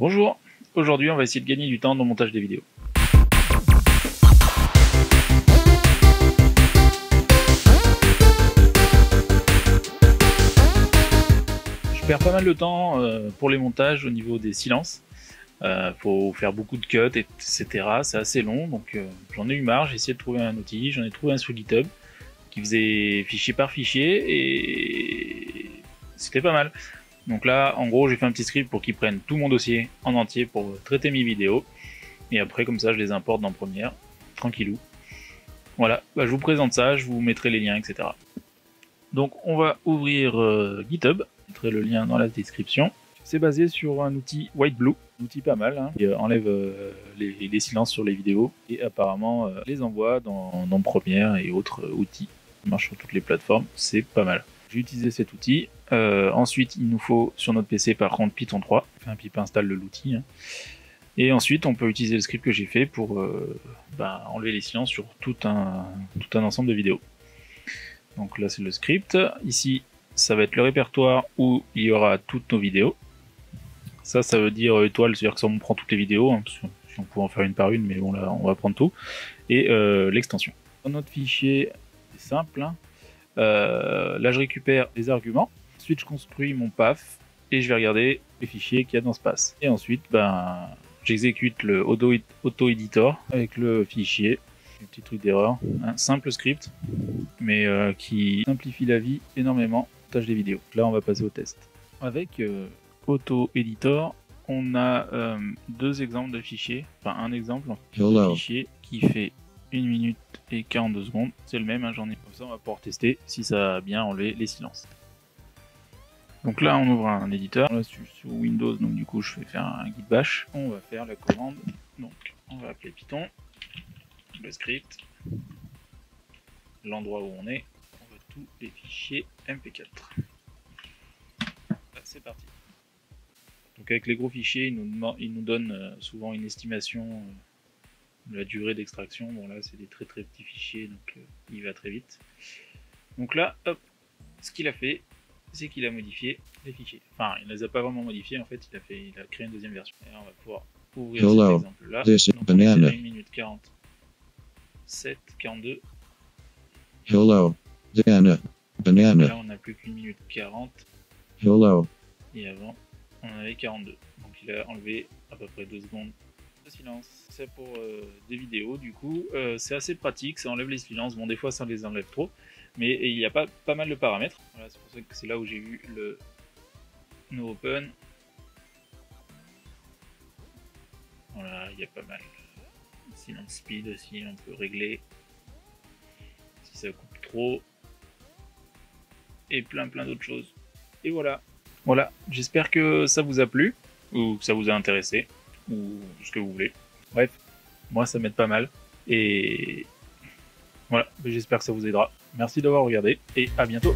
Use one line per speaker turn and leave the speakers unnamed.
Bonjour, aujourd'hui on va essayer de gagner du temps dans le montage des vidéos. Je perds pas mal de temps euh, pour les montages au niveau des silences. Euh, faut faire beaucoup de cuts, etc. C'est assez long, donc euh, j'en ai eu marre. J'ai essayé de trouver un outil, j'en ai trouvé un sur GitHub qui faisait fichier par fichier et c'était pas mal. Donc là, en gros, j'ai fait un petit script pour qu'ils prennent tout mon dossier en entier pour traiter mes vidéos. Et après, comme ça, je les importe dans Premiere, tranquillou. Voilà, bah, je vous présente ça, je vous mettrai les liens, etc. Donc on va ouvrir euh, GitHub, je mettrai le lien dans la description. C'est basé sur un outil Whiteblue, un outil pas mal, hein, qui euh, enlève euh, les, silences sur les vidéos et apparemment les envoie dans, dans Premiere et autres outils. Ça marche sur toutes les plateformes, c'est pas mal. J'ai utilisé cet outil. Euh, ensuite, il nous faut sur notre PC par contre Python 3. Enfin, pip installe l'outil. Hein. Et ensuite, on peut utiliser le script que j'ai fait pour euh, bah, enlever les silences sur tout un, tout un ensemble de vidéos. Donc là, c'est le script. Ici, ça va être le répertoire où il y aura toutes nos vidéos. Ça, ça veut dire étoile, c'est-à-dire que ça on prend toutes les vidéos. Hein, si on pouvait en faire une par une, mais bon là, on va prendre tout. Et euh, l'extension. Notre fichier, c'est simple. Hein. Euh, là, je récupère les arguments. Ensuite, je construis mon PAF et je vais regarder les fichiers qu'il y a dans ce pass. Et ensuite, ben, j'exécute le auto-editor avec le fichier. Un petit truc d'erreur. Un simple script, mais euh, qui simplifie la vie énormément. Tâche des vidéos. Là, on va passer au test. Avec euh, auto-editor, on a deux exemples de fichiers. Enfin, un exemple de fichier qui fait 1 minute et 42 secondes. C'est le même, hein, j'en ai comme ça, on va pouvoir tester si ça a bien enlevé les silences. Donc là, on ouvre un éditeur. Là, sur Windows, donc du coup, je vais faire un git bash. On va faire la commande. Donc, on va appeler Python, le script, l'endroit où on est. On veut tous les fichiers MP4. C'est parti. Donc avec les gros fichiers, il nous, il nous donne euh, souvent une estimation euh, la durée d'extraction. Bon là c'est des très très petits fichiers donc euh, il va très vite. Donc là, hop, ce qu'il a fait, c'est qu'il a modifié les fichiers. Enfin, il ne les a pas vraiment modifiés en fait, il a fait, il a créé une deuxième version. Et on va pouvoir ouvrir cet exemple là. Donc, 1 minute 40, 7, 42.
Hello, banana. Banana.
Là on n'a plus qu'une minute 40.
Hello.
Et avant on avait 42. Donc il a enlevé à peu près 2 secondes silence. C'est pour euh, des vidéos, du coup, euh, c'est assez pratique, ça enlève les silences. Bon, des fois, ça les enlève trop, mais il y a pas, pas mal de paramètres. C'est pour ça que c'est là où j'ai eu le no open. Voilà, il y a pas mal. Silence speed aussi, on peut régler si ça coupe trop. Et plein plein d'autres choses. Et voilà. Voilà, j'espère que ça vous a plu ou que ça vous a intéressé ou ce que vous voulez. Bref, moi ça m'aide pas mal. Et voilà, j'espère que ça vous aidera. Merci d'avoir regardé et à bientôt